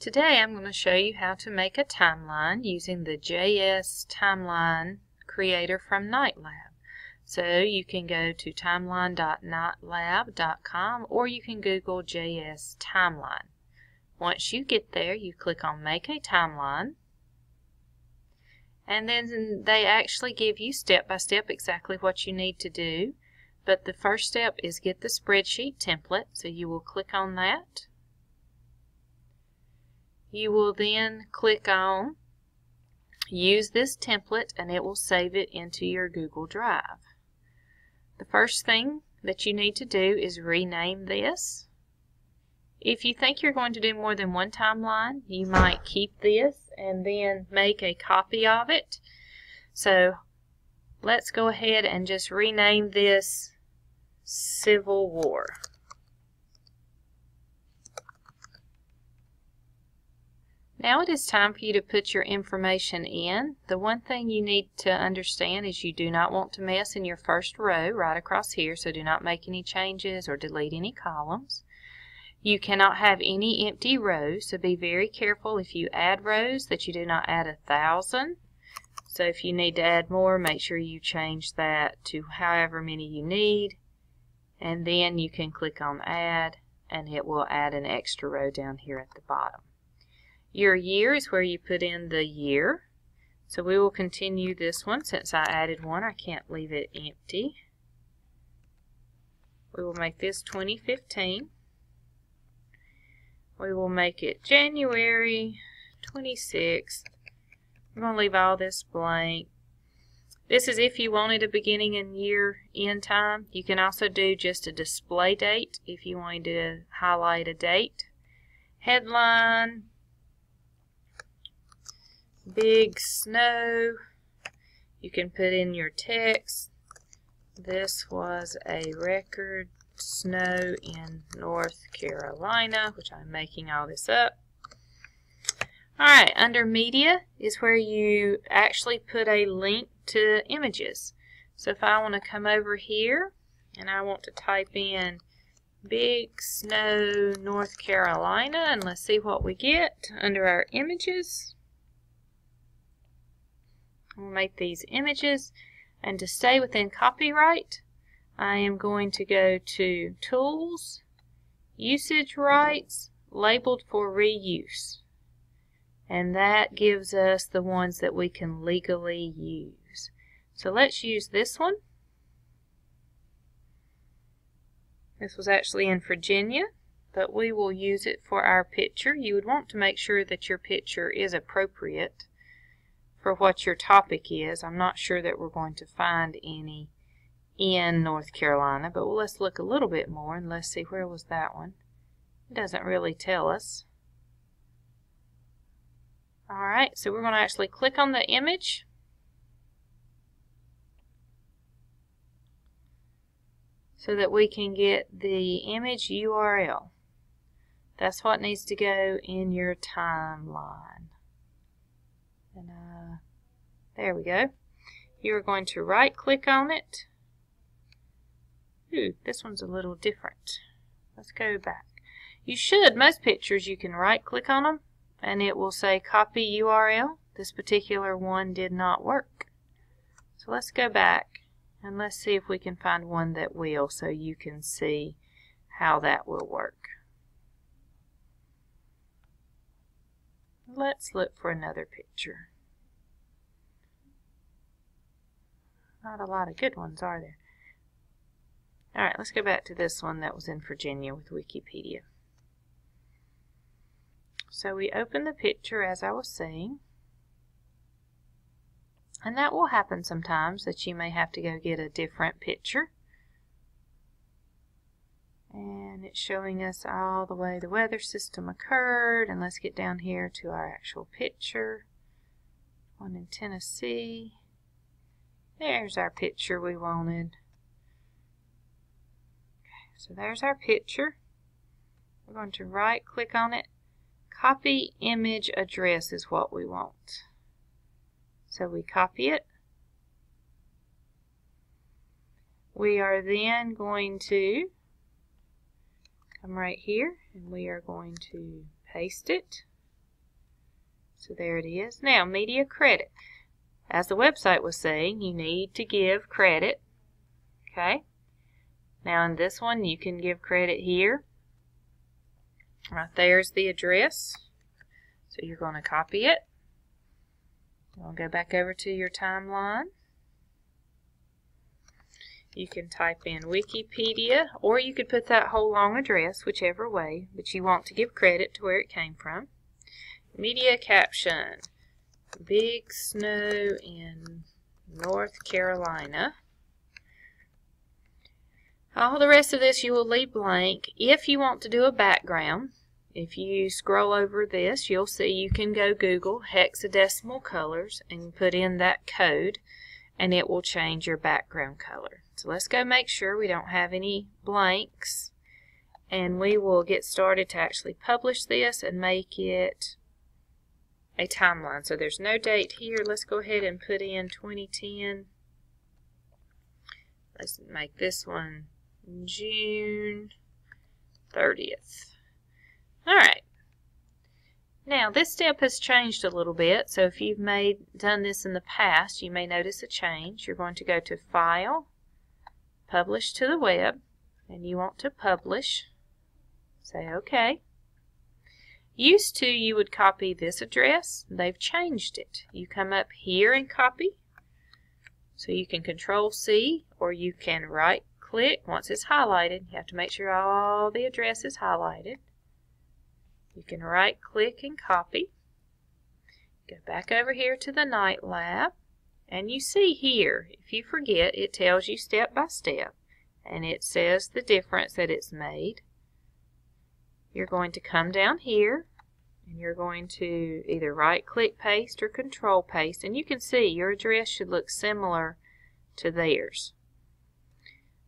Today I'm going to show you how to make a timeline using the JS Timeline Creator from KnightLab. So you can go to timeline.knightlab.com or you can Google JS Timeline. Once you get there, you click on Make a Timeline. And then they actually give you step by step exactly what you need to do. But the first step is get the spreadsheet template. So you will click on that. You will then click on Use this template and it will save it into your Google Drive. The first thing that you need to do is rename this. If you think you're going to do more than one timeline, you might keep this and then make a copy of it. So let's go ahead and just rename this Civil War. Now it is time for you to put your information in. The one thing you need to understand is you do not want to mess in your first row right across here, so do not make any changes or delete any columns. You cannot have any empty rows, so be very careful if you add rows that you do not add a thousand. So if you need to add more, make sure you change that to however many you need. And then you can click on add and it will add an extra row down here at the bottom. Your year is where you put in the year. So we will continue this one since I added one. I can't leave it empty. We will make this 2015. We will make it January 26th. I'm going to leave all this blank. This is if you wanted a beginning and year end time. You can also do just a display date if you wanted to highlight a date. Headline, big snow. You can put in your text. This was a record snow in North Carolina, which I'm making all this up. Alright, under media is where you actually put a link to images. So if I want to come over here and I want to type in Big Snow, North Carolina, and let's see what we get under our images. Make these images and to stay within copyright I am going to go to Tools, Usage Rights, labeled for reuse. And that gives us the ones that we can legally use. So let's use this one. This was actually in Virginia, but we will use it for our picture. You would want to make sure that your picture is appropriate for what your topic is. I'm not sure that we're going to find any in North Carolina, but let's look a little bit more and let's see where was that one. It doesn't really tell us. Alright, so we're going to actually click on the image. so that we can get the image URL. That's what needs to go in your timeline. There we go. You're going to right click on it. Ooh, this one's a little different. Let's go back. You should, most pictures you can right click on them and it will say copy URL. This particular one did not work. So let's go back and let's see if we can find one that will so you can see how that will work. Let's look for another picture. Not a lot of good ones, are there? Alright, let's go back to this one that was in Virginia with Wikipedia. So we open the picture as I was saying. And that will happen sometimes that you may have to go get a different picture. And it's showing us all the way the weather system occurred. And let's get down here to our actual picture. One in Tennessee. There's our picture we wanted. Okay, so there's our picture. We're going to right click on it. Copy image address is what we want. So we copy it. We are then going to come right here and we are going to paste it. So there it is. Now, media credit. As the website was saying, you need to give credit. Okay. Now in this one, you can give credit here. Right there's the address. So you're going to copy it. I'll go back over to your timeline. You can type in Wikipedia, or you could put that whole long address, whichever way, but you want to give credit to where it came from. Media caption, Big Snow in North Carolina. All the rest of this you will leave blank. If you want to do a background, if you scroll over this, you'll see you can go Google hexadecimal colors and put in that code and it will change your background color. So let's go make sure we don't have any blanks and we will get started to actually publish this and make it a timeline. So there's no date here. Let's go ahead and put in 2010. Let's make this one June 30th. Alright. Now this step has changed a little bit, so if you've made done this in the past, you may notice a change. You're going to go to File, Publish to the Web, and you want to publish. Say OK. Used to, you would copy this address. They've changed it. You come up here and copy. So you can Control C, or you can right click, once it's highlighted, you have to make sure all the address is highlighted. You can right click and copy. Go back over here to the KnightLab and you see here, if you forget, it tells you step by step and it says the difference that it's made. You're going to come down here and you're going to either right click paste or control paste and you can see your address should look similar to theirs.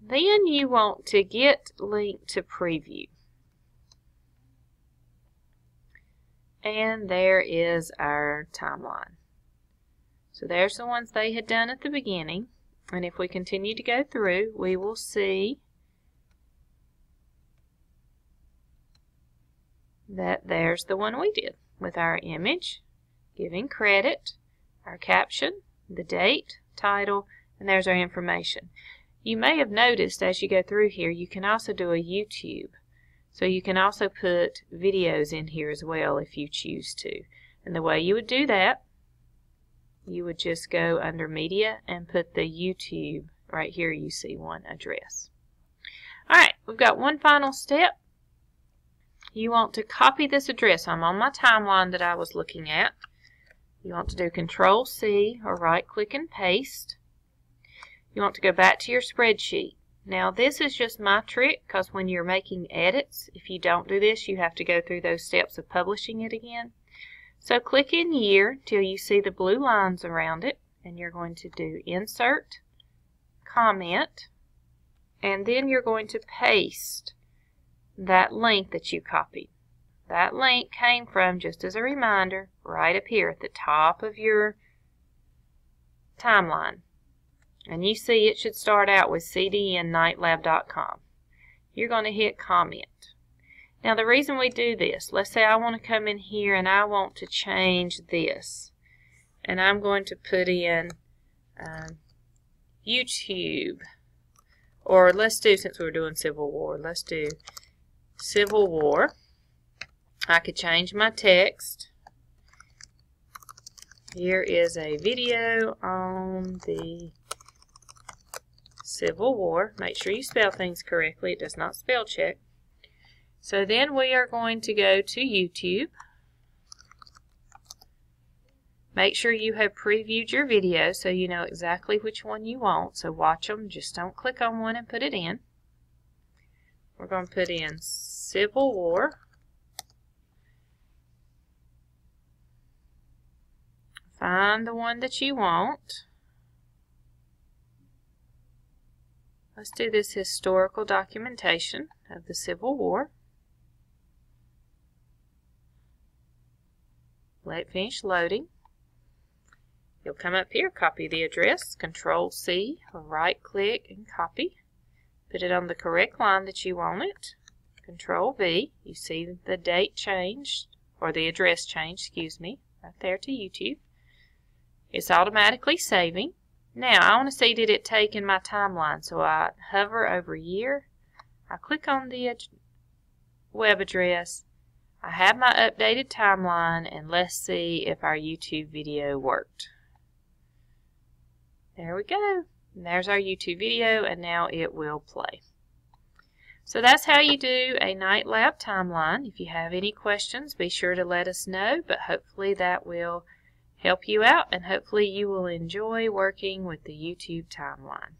Then you want to get link to preview. And there is our timeline. So there's the ones they had done at the beginning. And if we continue to go through, we will see that there's the one we did with our image, giving credit, our caption, the date, title, and there's our information. You may have noticed as you go through here, you can also do a YouTube. So you can also put videos in here as well if you choose to. And the way you would do that, you would just go under media and put the YouTube right here you see one address. Alright, we've got one final step. You want to copy this address. I'm on my timeline that I was looking at. You want to do Control C or right click and paste. You want to go back to your spreadsheet. Now this is just my trick because when you're making edits, if you don't do this, you have to go through those steps of publishing it again. So click in year till you see the blue lines around it and you're going to do insert, comment, and then you're going to paste that link that you copied. That link came from, just as a reminder, right up here at the top of your timeline. And you see it should start out with cdn.knightlab.com. You're going to hit comment. Now the reason we do this, let's say I want to come in here and I want to change this. And I'm going to put in um, YouTube. Or let's do, since we're doing Civil War, let's do Civil War. I could change my text. Here is a video on the Civil War. Make sure you spell things correctly. It does not spell check. So then we are going to go to YouTube. Make sure you have previewed your video so you know exactly which one you want. So watch them. Just don't click on one and put it in. We're going to put in Civil War. Find the one that you want. Let's do this historical documentation of the Civil War. Let it finish loading. You'll come up here, copy the address, Control C, right click and copy. Put it on the correct line that you want it. Control V, you see the date changed, or the address changed, excuse me, right there to YouTube. It's automatically saving. Now I want to see did it take in my timeline. So I hover over year. I click on the web address. I have my updated timeline and let's see if our YouTube video worked. There we go. And there's our YouTube video and now it will play. So that's how you do a KnightLab timeline. If you have any questions, be sure to let us know, but hopefully that will help you out and hopefully you will enjoy working with the YouTube timeline.